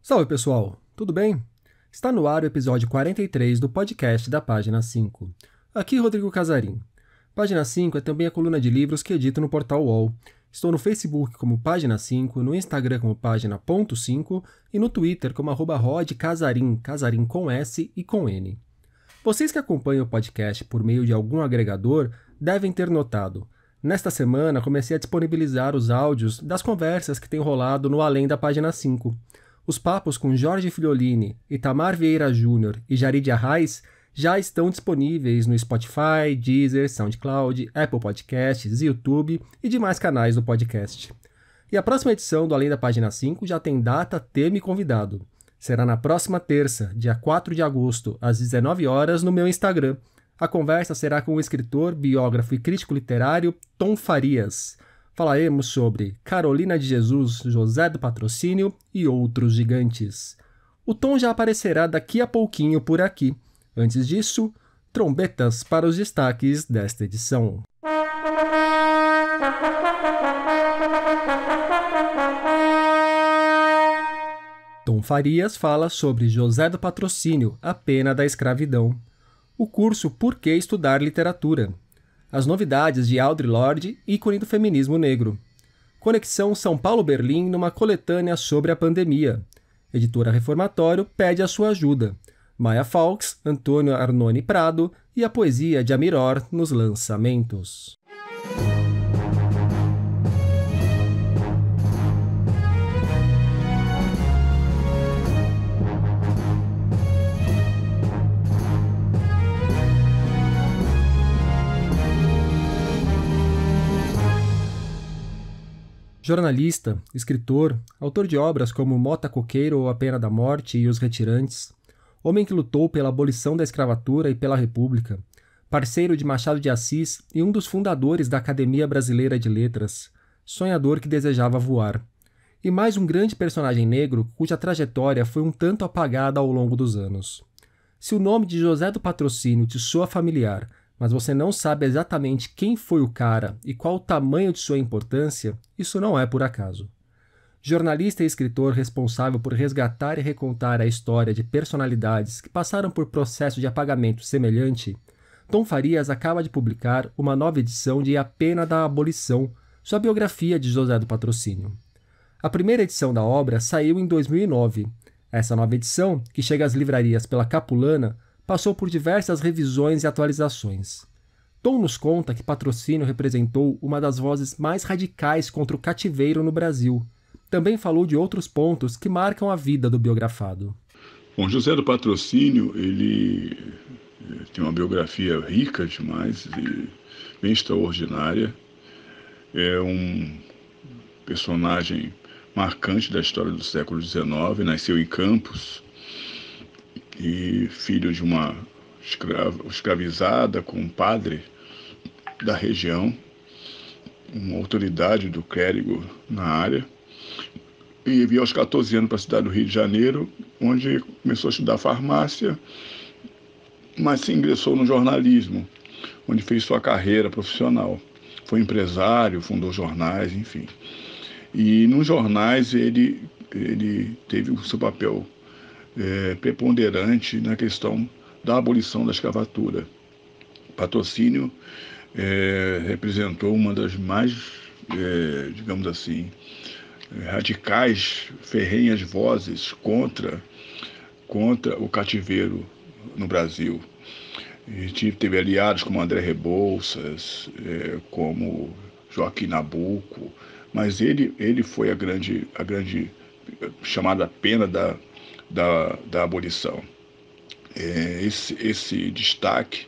Salve pessoal, tudo bem? Está no ar o episódio 43 do podcast da Página 5. Aqui Rodrigo Casarim. Página 5 é também a coluna de livros que edito no portal UOL. Estou no Facebook como Página 5, no Instagram como Página.5 e no Twitter como arroba rodcasarim, casarim com S e com N. Vocês que acompanham o podcast por meio de algum agregador devem ter notado. Nesta semana comecei a disponibilizar os áudios das conversas que têm rolado no Além da Página 5. Os papos com Jorge Filiolini, Itamar Vieira Júnior e Jarid Arraes já estão disponíveis no Spotify, Deezer, SoundCloud, Apple Podcasts, YouTube e demais canais do podcast. E a próxima edição do Além da Página 5 já tem data, tema e convidado. Será na próxima terça, dia 4 de agosto, às 19 horas, no meu Instagram. A conversa será com o escritor, biógrafo e crítico literário Tom Farias falaremos sobre Carolina de Jesus, José do Patrocínio e outros gigantes. O Tom já aparecerá daqui a pouquinho por aqui. Antes disso, trombetas para os destaques desta edição. Tom Farias fala sobre José do Patrocínio, a pena da escravidão. O curso Por que Estudar Literatura, as novidades de Audre Lorde, ícone do feminismo negro. Conexão São Paulo-Berlim numa coletânea sobre a pandemia. Editora Reformatório pede a sua ajuda. Maia Falks, Antônio Arnone Prado e a poesia de Amiror nos lançamentos. Jornalista, escritor, autor de obras como Mota Coqueiro ou A Pena da Morte e Os Retirantes, homem que lutou pela abolição da escravatura e pela República, parceiro de Machado de Assis e um dos fundadores da Academia Brasileira de Letras, sonhador que desejava voar. E mais um grande personagem negro cuja trajetória foi um tanto apagada ao longo dos anos. Se o nome de José do Patrocínio te soa familiar, mas você não sabe exatamente quem foi o cara e qual o tamanho de sua importância, isso não é por acaso. Jornalista e escritor responsável por resgatar e recontar a história de personalidades que passaram por processo de apagamento semelhante, Tom Farias acaba de publicar uma nova edição de A Pena da Abolição, sua biografia de José do Patrocínio. A primeira edição da obra saiu em 2009. Essa nova edição, que chega às livrarias pela Capulana, passou por diversas revisões e atualizações. Tom nos conta que Patrocínio representou uma das vozes mais radicais contra o cativeiro no Brasil. Também falou de outros pontos que marcam a vida do biografado. Bom, José do Patrocínio, ele eh, tem uma biografia rica demais e bem extraordinária. É um personagem marcante da história do século XIX, nasceu em Campos, e filho de uma escravizada com um padre da região, uma autoridade do clérigo na área. E veio aos 14 anos para a cidade do Rio de Janeiro, onde começou a estudar farmácia, mas se ingressou no jornalismo, onde fez sua carreira profissional. Foi empresário, fundou jornais, enfim. E nos jornais ele, ele teve o seu papel é, preponderante na questão da abolição da escravatura. Patrocínio é, representou uma das mais, é, digamos assim, radicais, ferrenhas vozes contra, contra o cativeiro no Brasil. E teve aliados como André Rebouças, é, como Joaquim Nabuco, mas ele, ele foi a grande, a grande chamada pena da, da, da abolição. É, esse, esse destaque,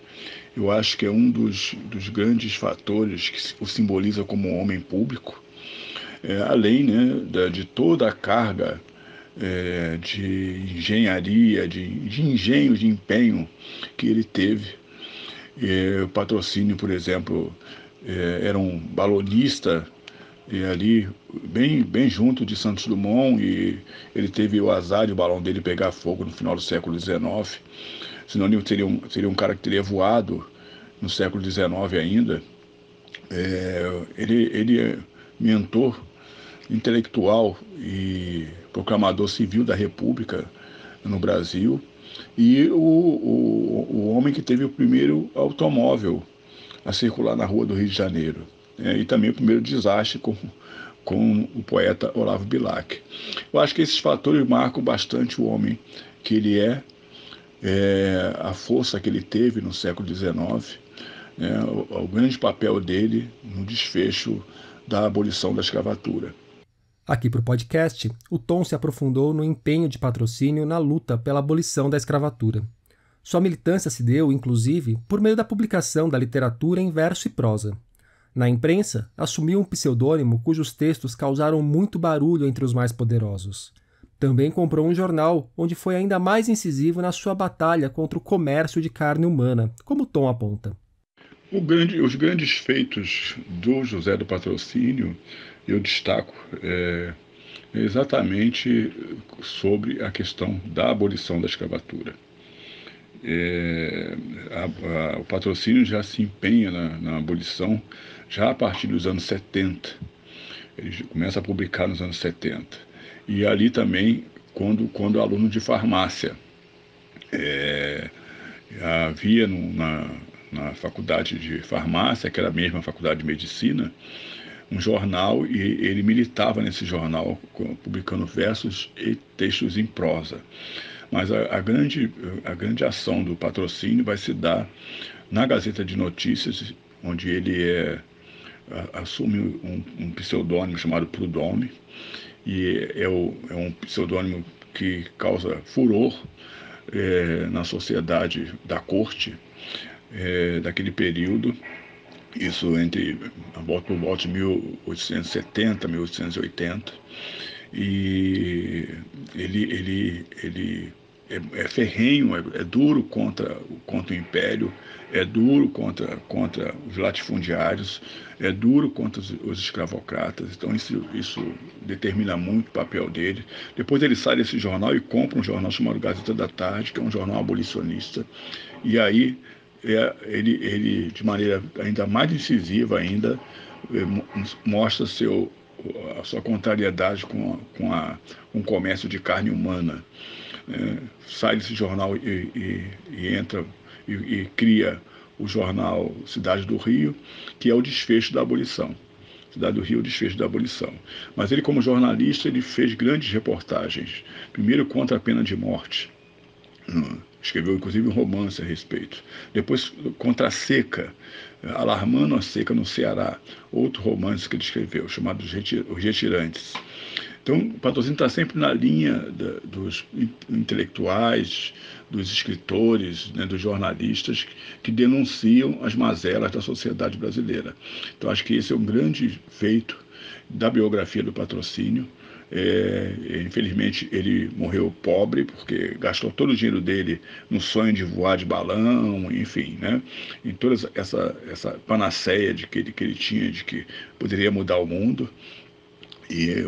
eu acho que é um dos, dos grandes fatores que o simboliza como homem público, é, além né, da, de toda a carga é, de engenharia, de, de engenho, de empenho que ele teve. É, o patrocínio, por exemplo, é, era um balonista e ali bem, bem junto de Santos Dumont e ele teve o azar de o balão dele pegar fogo no final do século XIX. Ele seria um, seria um cara que teria voado no século XIX ainda. É, ele, ele é mentor intelectual e proclamador civil da República no Brasil e o, o, o homem que teve o primeiro automóvel a circular na rua do Rio de Janeiro. Né? E também o primeiro desastre com, com o poeta Olavo Bilac. Eu acho que esses fatores marcam bastante o homem que ele é, é a força que ele teve no século XIX, né? o, o grande papel dele no desfecho da abolição da escravatura. Aqui para o podcast, o Tom se aprofundou no empenho de patrocínio na luta pela abolição da escravatura. Sua militância se deu, inclusive, por meio da publicação da literatura em verso e prosa. Na imprensa, assumiu um pseudônimo cujos textos causaram muito barulho entre os mais poderosos. Também comprou um jornal, onde foi ainda mais incisivo na sua batalha contra o comércio de carne humana, como Tom aponta. Grande, os grandes feitos do José do Patrocínio eu destaco é, exatamente sobre a questão da abolição da escravatura. É, a, a, o patrocínio já se empenha na, na, abolição já a partir dos anos 70. Ele começa a publicar nos anos 70. E ali também, quando, quando aluno de farmácia, é, havia no, na, na faculdade de farmácia, que era a mesma faculdade de medicina, um jornal e ele militava nesse jornal, publicando versos e textos em prosa. Mas a, a, grande, a grande ação do patrocínio vai se dar na Gazeta de Notícias, onde ele é, assume um, um pseudônimo chamado Prudhomme, e é, o, é um pseudônimo que causa furor é, na sociedade da corte é, daquele período isso entre a volta por volta de 1870, 1880, e ele, ele, ele é, é ferrenho, é, é, duro contra, contra o império, é duro contra, contra os latifundiários, é duro contra os, os escravocratas. Então isso, isso determina muito o papel dele. Depois ele sai desse jornal e compra um jornal chamado Gazeta da Tarde, que é um jornal abolicionista. E aí é, ele, ele, de maneira ainda mais incisiva ainda, é, mostra seu, a sua contrariedade com, com, a, com o comércio de carne humana. É, sai desse jornal e, e, e entra e, e, cria o jornal Cidade do Rio, que é o desfecho da abolição. Cidade do Rio, o desfecho da abolição. Mas ele, como jornalista, ele fez grandes reportagens. Primeiro contra a pena de morte, Escreveu inclusive um romance a respeito. Depois, contra a seca, alarmando a seca no Ceará, outro romance que ele escreveu, chamado Os Retirantes. Então, o patrocínio está sempre na linha da, dos intelectuais, dos escritores, né, dos jornalistas que denunciam as mazelas da sociedade brasileira. Então, acho que esse é um grande feito da biografia do patrocínio é, infelizmente ele morreu pobre porque gastou todo o dinheiro dele no sonho de voar de balão, enfim, né? Em toda essa, essa panaceia de que ele, que ele tinha de que poderia mudar o mundo e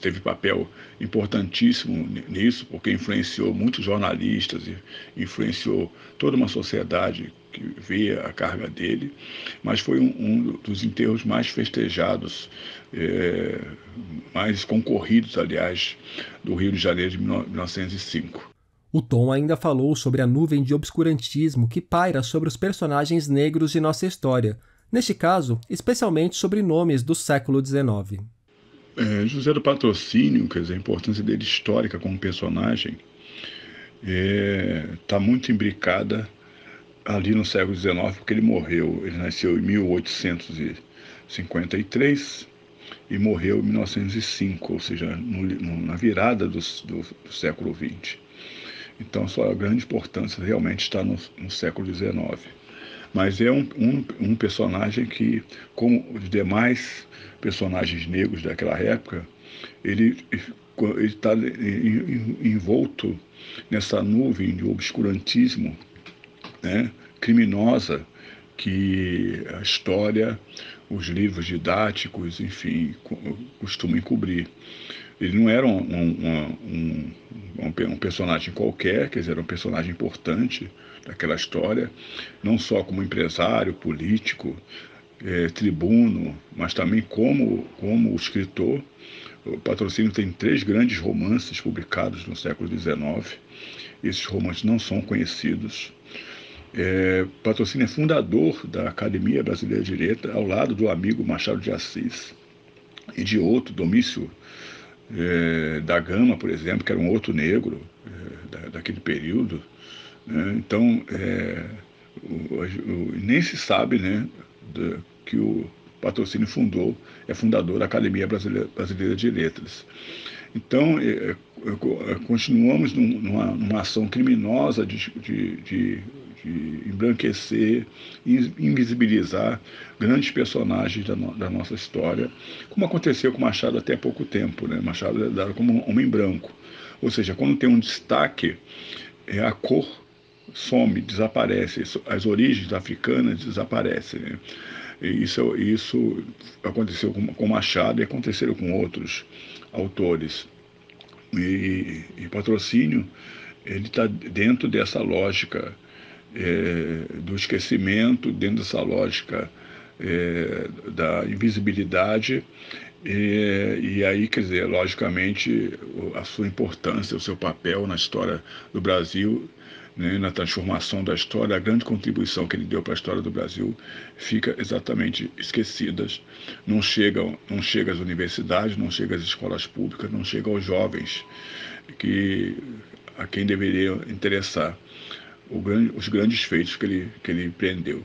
teve papel importantíssimo nisso, porque influenciou muitos jornalistas, influenciou toda uma sociedade que via a carga dele, mas foi um, um dos enterros mais festejados, é, mais concorridos, aliás, do Rio de Janeiro de 1905. O Tom ainda falou sobre a nuvem de obscurantismo que paira sobre os personagens negros de nossa história, neste caso, especialmente sobre nomes do século XIX. É, José do Patrocínio, quer dizer, a importância dele histórica como personagem, está é, tá muito imbricada ali no século XIX, porque ele morreu, ele nasceu em 1853 e morreu em 1905, ou seja, no, no, na virada do, do, do, século XX. Então, sua grande importância realmente está no, no século XIX. Mas é um, um, um personagem que, como os demais personagens negros daquela época, ele está envolto nessa nuvem de obscurantismo né, criminosa que a história, os livros didáticos, enfim, costumam encobrir. Ele não era um, um, um, um, personagem qualquer, quer dizer, era um personagem importante daquela história, não só como empresário, político, é, tribuno, mas também como, como escritor. O Patrocínio tem três grandes romances publicados no século XIX. Esses romances não são conhecidos. É, Patrocínio é fundador da Academia Brasileira de Direito, ao lado do amigo Machado de Assis e de outro, Domício é, da Gama, por exemplo, que era um outro negro é, da, daquele período. Né? Então, é, o, o, nem se sabe né, que o Patrocínio fundou, é fundador da Academia Brasileira, Brasileira de Letras. Então, continuamos numa, numa, ação criminosa de, de, de, de embranquecer, invisibilizar grandes personagens da, no, da, nossa história, como aconteceu com Machado até há pouco tempo. Né? Machado é dado como um homem branco. Ou seja, quando tem um destaque, é, a cor some, desaparece, as origens africanas desaparecem. Né? Isso, isso aconteceu com, com Machado e aconteceu com outros autores. E, e patrocínio, ele está dentro dessa lógica é, do esquecimento, dentro dessa lógica é, da invisibilidade. E, e, aí, quer dizer, logicamente, a sua importância, o seu papel na história do Brasil né, na transformação da história, a grande contribuição que ele deu para a história do Brasil fica exatamente esquecidas. Não chegam, não chega às universidades, não chega às escolas públicas, não chega aos jovens que a quem deveria interessar grande, os grandes feitos que ele, que ele empreendeu.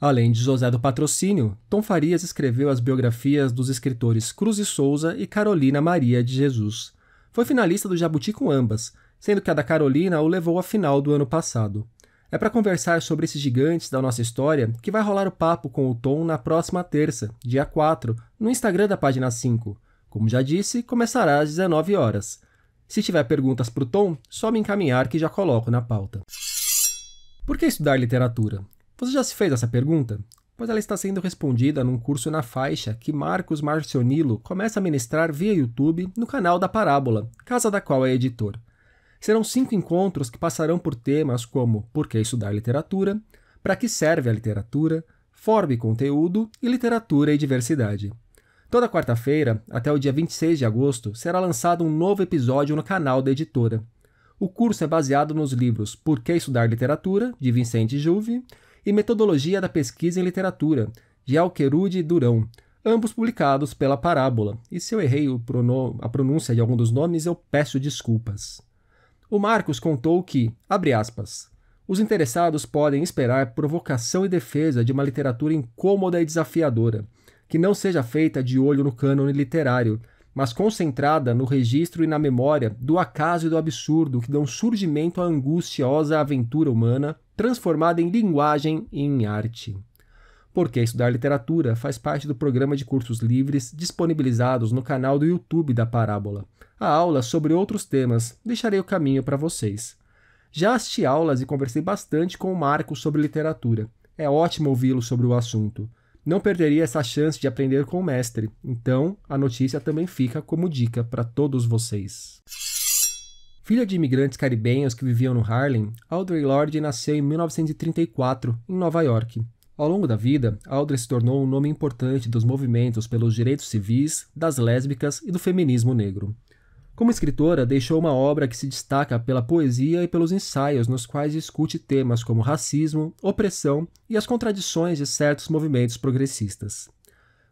Além de José do Patrocínio, Tom Farias escreveu as biografias dos escritores Cruz e Souza e Carolina Maria de Jesus. Foi finalista do Jabuti com ambas, sendo que a da Carolina o levou à final do ano passado. É para conversar sobre esses gigantes da nossa história que vai rolar o papo com o Tom na próxima terça, dia 4, no Instagram da página 5. Como já disse, começará às 19 horas. Se tiver perguntas para o Tom, só me encaminhar que já coloco na pauta. Por que estudar literatura? Você já se fez essa pergunta? Pois ela está sendo respondida num curso na faixa que Marcos Marcionilo começa a ministrar via YouTube no canal da Parábola, casa da qual é editor. Serão cinco encontros que passarão por temas como por que estudar literatura, para que serve a literatura, forma e conteúdo e literatura e diversidade. Toda quarta-feira, até o dia 26 de agosto, será lançado um novo episódio no canal da editora. O curso é baseado nos livros Por que Estudar Literatura, de Vicente Juve, e Metodologia da Pesquisa em Literatura, de Alquerude Durão, ambos publicados pela Parábola. E se eu errei a pronúncia de algum dos nomes, eu peço desculpas. O Marcos contou que, abre aspas, os interessados podem esperar provocação e defesa de uma literatura incômoda e desafiadora, que não seja feita de olho no cânone literário, mas concentrada no registro e na memória do acaso e do absurdo que dão surgimento à angustiosa aventura humana, transformada em linguagem e em arte. Porque estudar literatura faz parte do programa de cursos livres disponibilizados no canal do YouTube da Parábola a aula sobre outros temas, deixarei o caminho para vocês. Já assisti aulas e conversei bastante com o Marco sobre literatura. É ótimo ouvi-lo sobre o assunto. Não perderia essa chance de aprender com o mestre, então a notícia também fica como dica para todos vocês. Filha de imigrantes caribenhos que viviam no Harlem, Audrey Lorde nasceu em 1934, em Nova York. Ao longo da vida, Audrey se tornou um nome importante dos movimentos pelos direitos civis, das lésbicas e do feminismo negro. Como escritora, deixou uma obra que se destaca pela poesia e pelos ensaios nos quais discute temas como racismo, opressão e as contradições de certos movimentos progressistas.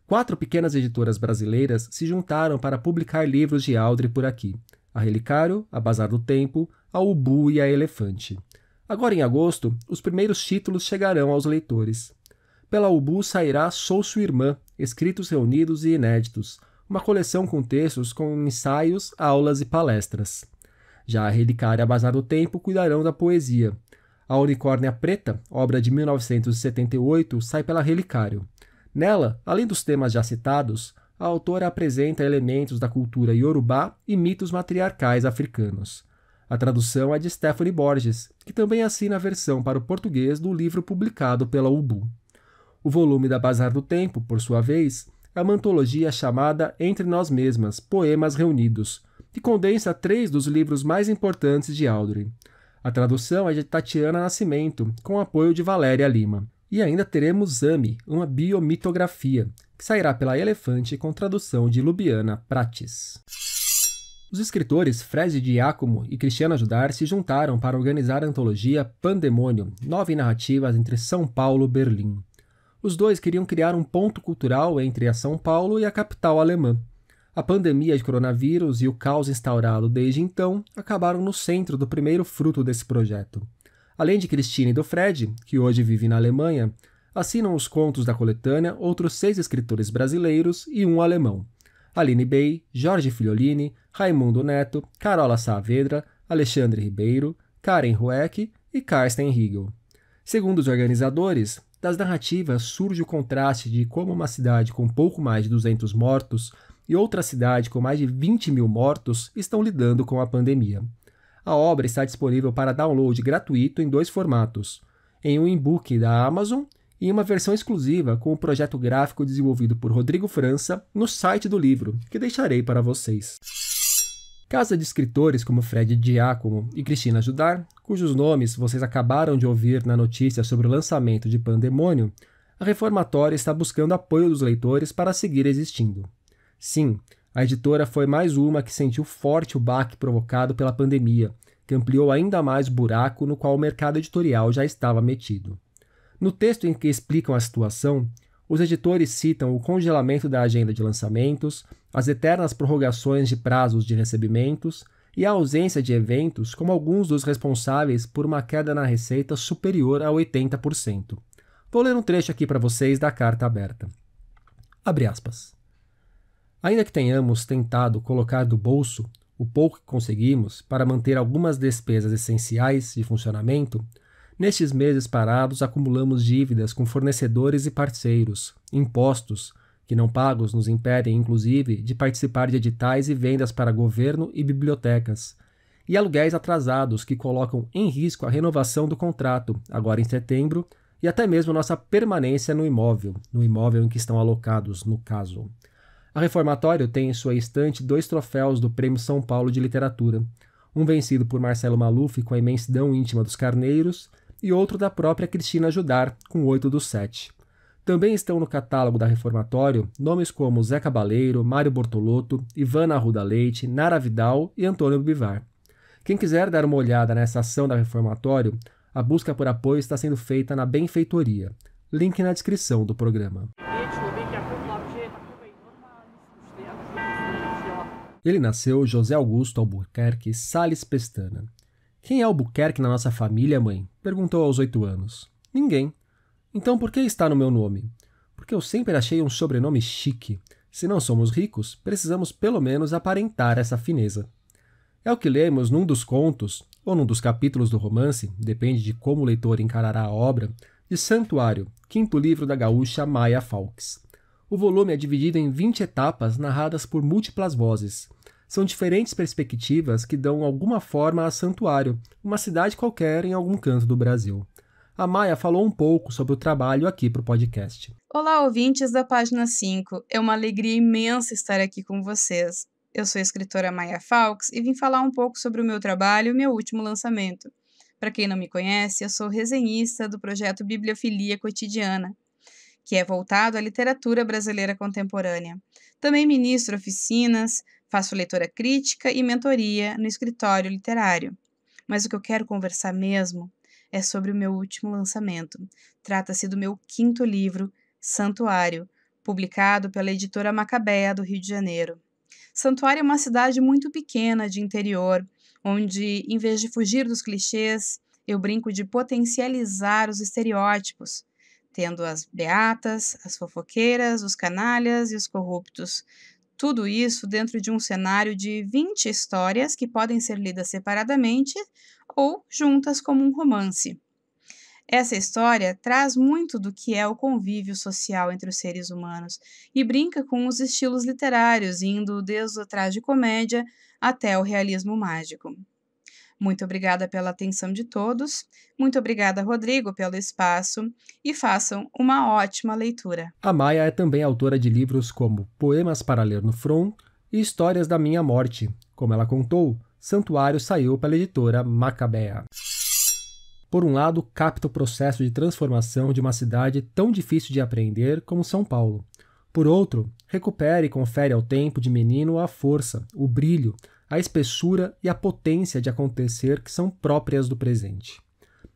Quatro pequenas editoras brasileiras se juntaram para publicar livros de Audrey por aqui: a Relicário, a Bazar do Tempo, a Ubu e a Elefante. Agora em agosto, os primeiros títulos chegarão aos leitores. Pela Ubu sairá Sou Sua Irmã, escritos reunidos e inéditos, uma coleção com textos com ensaios, aulas e palestras. Já a Relicária Bazar do Tempo cuidarão da poesia. A Unicórnia Preta, obra de 1978, sai pela Relicário. Nela, além dos temas já citados, a autora apresenta elementos da cultura iorubá e mitos matriarcais africanos. A tradução é de Stephanie Borges, que também assina a versão para o português do livro publicado pela Ubu. O volume da Bazar do Tempo, por sua vez, é uma antologia chamada Entre Nós Mesmas, Poemas Reunidos, que condensa três dos livros mais importantes de Audrey. A tradução é de Tatiana Nascimento, com apoio de Valéria Lima. E ainda teremos Ami, uma biomitografia, que sairá pela Elefante com tradução de Lubiana Prates. Os escritores Fred Giacomo e Cristiana Judar se juntaram para organizar a antologia Pandemônio, nove narrativas entre São Paulo e Berlim. Os dois queriam criar um ponto cultural entre a São Paulo e a capital alemã. A pandemia de coronavírus e o caos instaurado desde então acabaram no centro do primeiro fruto desse projeto. Além de Christine e do Fred, que hoje vive na Alemanha, assinam os contos da coletânea outros seis escritores brasileiros e um alemão. Aline Bey, Jorge Filiolini, Raimundo Neto, Carola Saavedra, Alexandre Ribeiro, Karen Rueck e Karsten Riegel. Segundo os organizadores, das narrativas surge o contraste de como uma cidade com pouco mais de 200 mortos e outra cidade com mais de 20 mil mortos estão lidando com a pandemia. A obra está disponível para download gratuito em dois formatos: em um e-book da Amazon e uma versão exclusiva com o projeto gráfico desenvolvido por Rodrigo França no site do livro, que deixarei para vocês. Casa de escritores como Fred Diácono e Cristina Judar, cujos nomes vocês acabaram de ouvir na notícia sobre o lançamento de Pandemônio, a Reformatória está buscando apoio dos leitores para seguir existindo. Sim, a editora foi mais uma que sentiu forte o baque provocado pela pandemia, que ampliou ainda mais o buraco no qual o mercado editorial já estava metido. No texto em que explicam a situação, os editores citam o congelamento da agenda de lançamentos, as eternas prorrogações de prazos de recebimentos e a ausência de eventos como alguns dos responsáveis por uma queda na receita superior a 80%. Vou ler um trecho aqui para vocês da carta aberta. Abre aspas. Ainda que tenhamos tentado colocar do bolso o pouco que conseguimos para manter algumas despesas essenciais de funcionamento, Nestes meses parados, acumulamos dívidas com fornecedores e parceiros, impostos, que não pagos nos impedem, inclusive, de participar de editais e vendas para governo e bibliotecas, e aluguéis atrasados que colocam em risco a renovação do contrato, agora em setembro, e até mesmo nossa permanência no imóvel, no imóvel em que estão alocados, no caso. A Reformatório tem em sua estante dois troféus do Prêmio São Paulo de Literatura, um vencido por Marcelo Maluf com a imensidão íntima dos carneiros e outro da própria Cristina Judar, com 8 dos 7. Também estão no catálogo da Reformatório nomes como Zé Cabaleiro, Mário Bortolotto, Ivana Arruda Leite, Nara Vidal e Antônio Bivar. Quem quiser dar uma olhada nessa ação da Reformatório, a busca por apoio está sendo feita na Benfeitoria. Link na descrição do programa. Ele nasceu José Augusto Albuquerque Sales Pestana. Quem é Albuquerque na nossa família, mãe? Perguntou aos oito anos. Ninguém. Então por que está no meu nome? Porque eu sempre achei um sobrenome chique. Se não somos ricos, precisamos pelo menos aparentar essa fineza. É o que lemos num dos contos, ou num dos capítulos do romance, depende de como o leitor encarará a obra, de Santuário, quinto livro da gaúcha Maya Falks. O volume é dividido em 20 etapas narradas por múltiplas vozes, são diferentes perspectivas que dão alguma forma a Santuário, uma cidade qualquer em algum canto do Brasil. A Maia falou um pouco sobre o trabalho aqui para o podcast. Olá, ouvintes da página 5. É uma alegria imensa estar aqui com vocês. Eu sou a escritora Maia Falks e vim falar um pouco sobre o meu trabalho e meu último lançamento. Para quem não me conhece, eu sou resenhista do projeto Bibliofilia Cotidiana, que é voltado à literatura brasileira contemporânea. Também ministro oficinas, Faço leitura crítica e mentoria no escritório literário. Mas o que eu quero conversar mesmo é sobre o meu último lançamento. Trata-se do meu quinto livro, Santuário, publicado pela editora Macabea do Rio de Janeiro. Santuário é uma cidade muito pequena de interior, onde, em vez de fugir dos clichês, eu brinco de potencializar os estereótipos, tendo as beatas, as fofoqueiras, os canalhas e os corruptos, tudo isso dentro de um cenário de 20 histórias que podem ser lidas separadamente ou juntas como um romance. Essa história traz muito do que é o convívio social entre os seres humanos e brinca com os estilos literários, indo desde o comédia até o realismo mágico. Muito obrigada pela atenção de todos. Muito obrigada, Rodrigo, pelo espaço e façam uma ótima leitura. A Maia é também autora de livros como Poemas para Ler no Front e Histórias da Minha Morte. Como ela contou, Santuário saiu pela editora Macabea. Por um lado, capta o processo de transformação de uma cidade tão difícil de apreender como São Paulo. Por outro, recupera e confere ao tempo de menino a força, o brilho, a espessura e a potência de acontecer que são próprias do presente.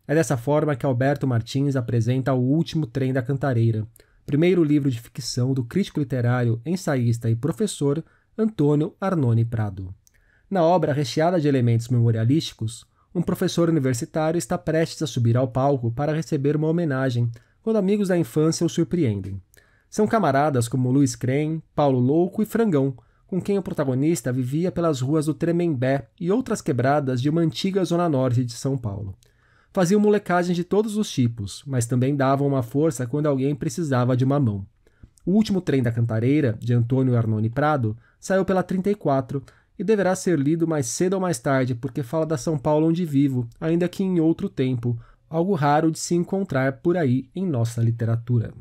É dessa forma que Alberto Martins apresenta O Último Trem da Cantareira, primeiro livro de ficção do crítico literário, ensaísta e professor Antônio Arnone Prado. Na obra recheada de elementos memorialísticos, um professor universitário está prestes a subir ao palco para receber uma homenagem, quando amigos da infância o surpreendem. São camaradas como Luiz Crem, Paulo Louco e Frangão, com quem o protagonista vivia pelas ruas do Tremembé e outras quebradas de uma antiga zona norte de São Paulo. Faziam molecagem de todos os tipos, mas também davam uma força quando alguém precisava de uma mão. O último trem da Cantareira, de Antônio Arnone Prado, saiu pela 34 e deverá ser lido mais cedo ou mais tarde, porque fala da São Paulo onde vivo, ainda que em outro tempo, algo raro de se encontrar por aí em nossa literatura.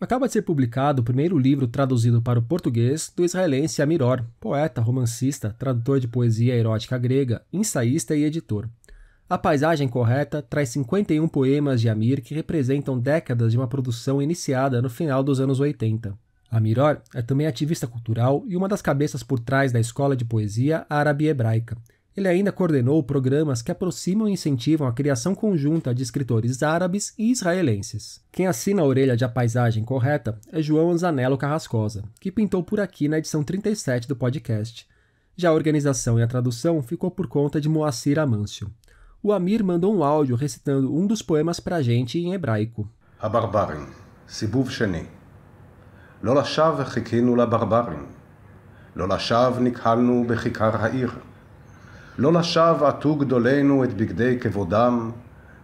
Acaba de ser publicado o primeiro livro traduzido para o português do israelense Amiror, poeta, romancista, tradutor de poesia erótica grega, ensaísta e editor. A Paisagem Correta traz 51 poemas de Amir que representam décadas de uma produção iniciada no final dos anos 80. Amiror é também ativista cultural e uma das cabeças por trás da Escola de Poesia Árabe-Hebraica. Ele ainda coordenou programas que aproximam e incentivam a criação conjunta de escritores árabes e israelenses. Quem assina a orelha de A Paisagem Correta é João Anzanello Carrascosa, que pintou por aqui na edição 37 do podcast. Já a organização e a tradução ficou por conta de Moacir Amâncio. O Amir mandou um áudio recitando um dos poemas pra gente em hebraico. הברברים, סיבוב שני. לא לשווא חיכינו לברברים. לא לשווא נקהלנו בכיכר העיר. לא לשווא עטו גדולינו את בגדי כבודם,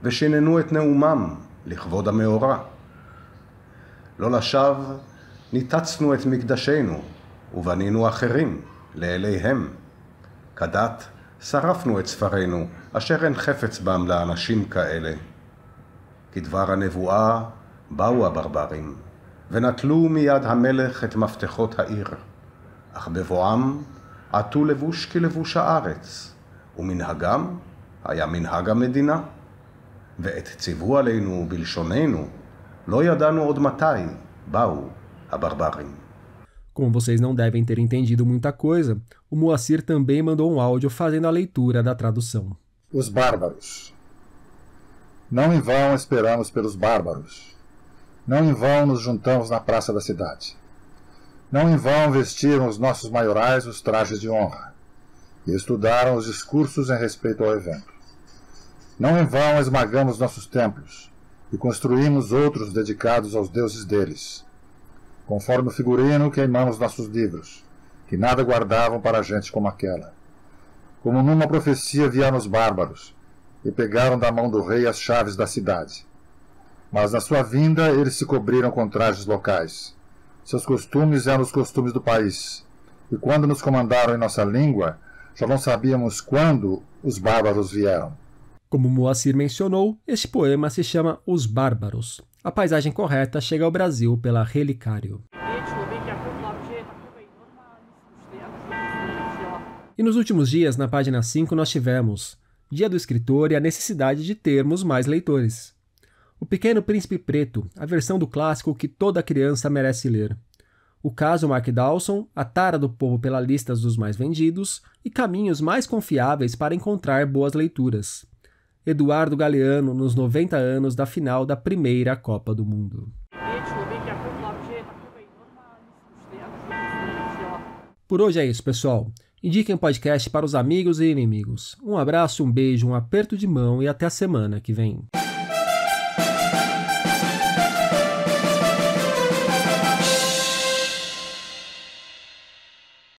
ושיננו את נאומם לכבוד המאורע. לא לשווא ניתצנו את מקדשנו, ובנינו אחרים לאליהם. כדת שרפנו את ספרינו, אשר אין חפץ בם לאנשים כאלה. כדבר הנבואה באו הברברים, ונטלו מיד המלך את מפתחות העיר, אך בבואם עטו לבוש כלבוש הארץ, ומנהגם היה מנהג המדינה. ואת ציוו עלינו בלשוננו, לא ידענו עוד מתי באו הברברים. Como vocês não devem ter entendido muita coisa, o Moacir também mandou um áudio fazendo a leitura da tradução. Os bárbaros. Não em vão esperamos pelos bárbaros. Não em vão nos juntamos na praça da cidade. Não em vão vestiram os nossos maiorais os trajes de honra e estudaram os discursos em respeito ao evento. Não em vão esmagamos nossos templos e construímos outros dedicados aos deuses deles Conforme o figurino, queimamos nossos livros, que nada guardavam para gente como aquela. Como numa profecia vieram os bárbaros, e pegaram da mão do rei as chaves da cidade. Mas na sua vinda eles se cobriram com trajes locais. Seus costumes eram os costumes do país. E quando nos comandaram em nossa língua, já não sabíamos quando os bárbaros vieram. Como Moacir mencionou, este poema se chama Os Bárbaros. A paisagem correta chega ao Brasil pela Relicário. E nos últimos dias, na página 5, nós tivemos Dia do Escritor e a necessidade de termos mais leitores. O Pequeno Príncipe Preto, a versão do clássico que toda criança merece ler. O caso Mark Dawson, a tara do povo pela lista dos mais vendidos e caminhos mais confiáveis para encontrar boas leituras. Eduardo Galeano nos 90 anos da final da primeira Copa do Mundo. Por hoje é isso, pessoal. Indiquem o podcast para os amigos e inimigos. Um abraço, um beijo, um aperto de mão e até a semana que vem.